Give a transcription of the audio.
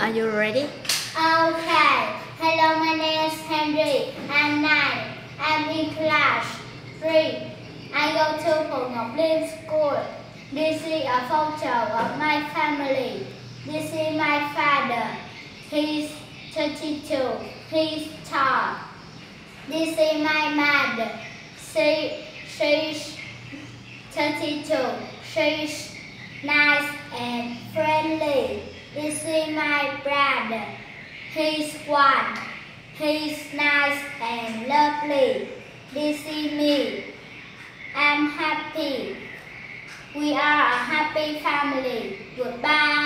Are you ready? Okay. Hello, my name is Henry. I'm nine. I'm in class three. I go to Phổ Ngọc Linh School. This is a photo of my family. This is my father. He's 32. He's tall. This is my mother. She, she's 32. She's nice and. This is my brother. He's one. He's nice and lovely. This is me. I'm happy. We are a happy family. Goodbye.